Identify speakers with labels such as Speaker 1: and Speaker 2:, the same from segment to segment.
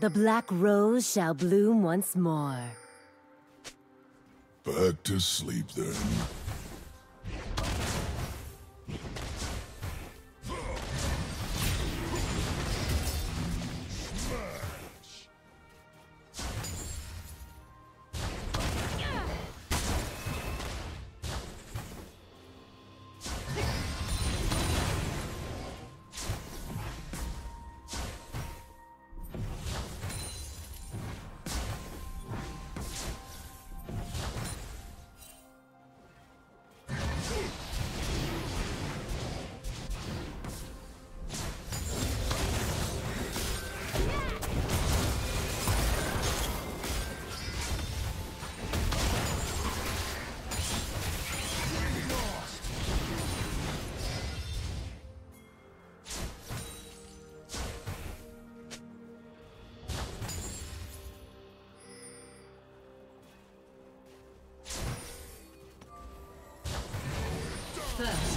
Speaker 1: The black rose shall bloom once more.
Speaker 2: Back to sleep then.
Speaker 3: First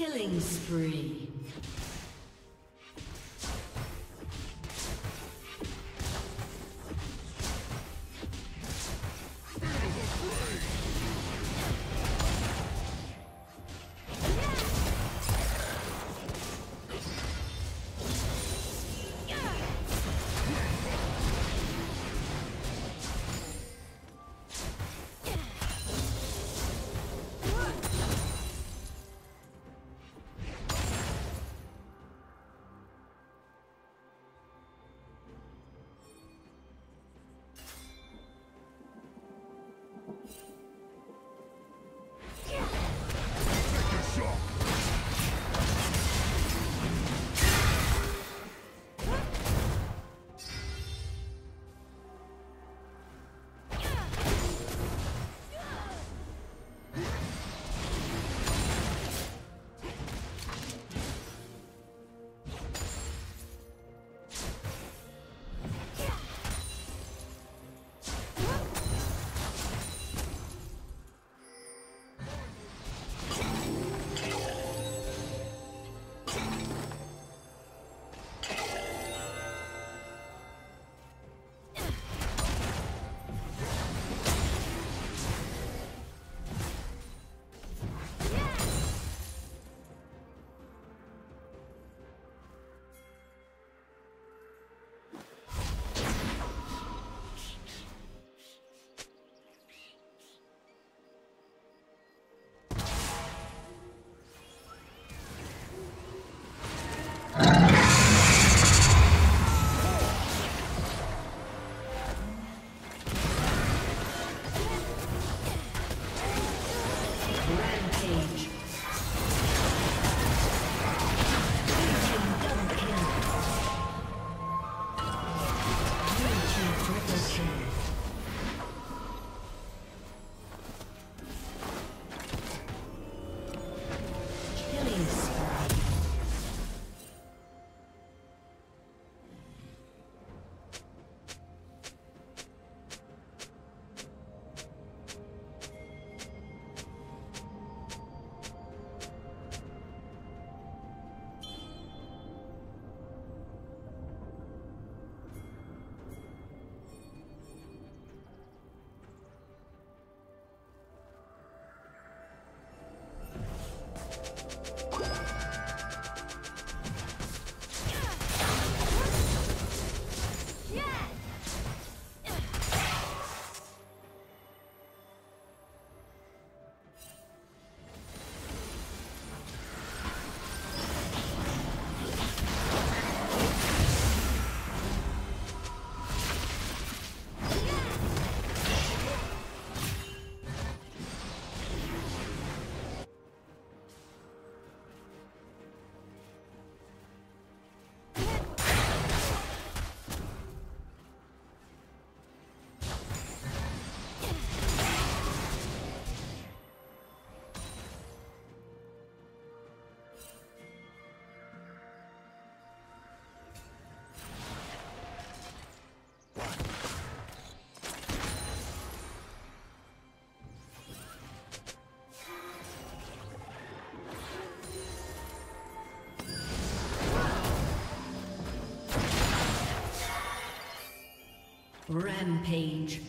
Speaker 1: Killing spree. Rampage.